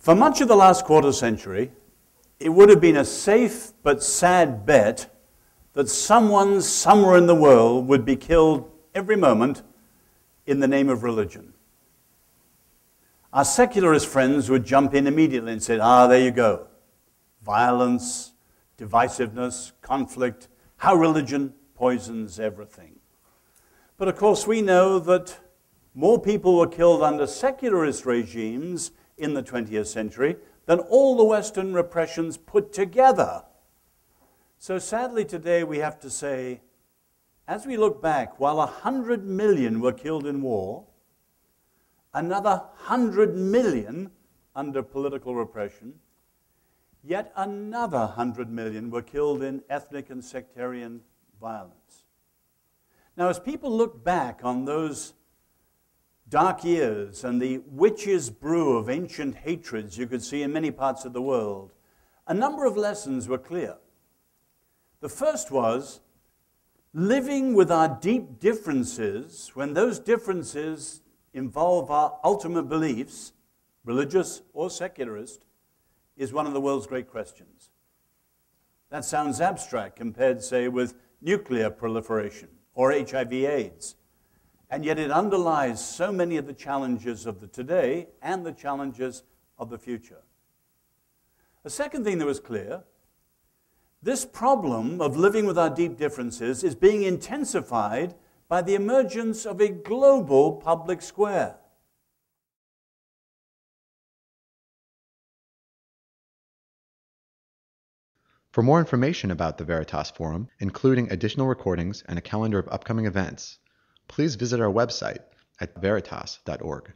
For much of the last quarter century, it would have been a safe but sad bet that someone somewhere in the world would be killed every moment in the name of religion. Our secularist friends would jump in immediately and say, ah, there you go. Violence, divisiveness, conflict, how religion poisons everything. But of course, we know that more people were killed under secularist regimes in the 20th century than all the Western repressions put together. So sadly, today we have to say, as we look back, while 100 million were killed in war, another 100 million under political repression, yet another 100 million were killed in ethnic and sectarian violence. Now, as people look back on those dark years and the witch's brew of ancient hatreds you could see in many parts of the world, a number of lessons were clear. The first was living with our deep differences when those differences involve our ultimate beliefs, religious or secularist, is one of the world's great questions. That sounds abstract compared, say, with nuclear proliferation or HIV/AIDS and yet it underlies so many of the challenges of the today and the challenges of the future. A second thing that was clear this problem of living with our deep differences is being intensified by the emergence of a global public square. For more information about the Veritas Forum, including additional recordings and a calendar of upcoming events, please visit our website at veritas.org.